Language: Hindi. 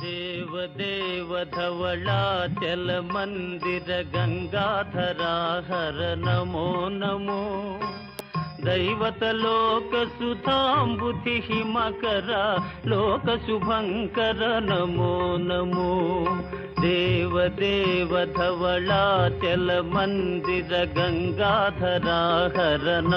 देव देव धवलाचल मंदिर गङ्गाधरा हर नमो नमो। दैवत लोक सुतांबुति मकर लोक शुभंकर नमो नमो। देव देव धवलाचल मंदिर गङ्गाधरा हर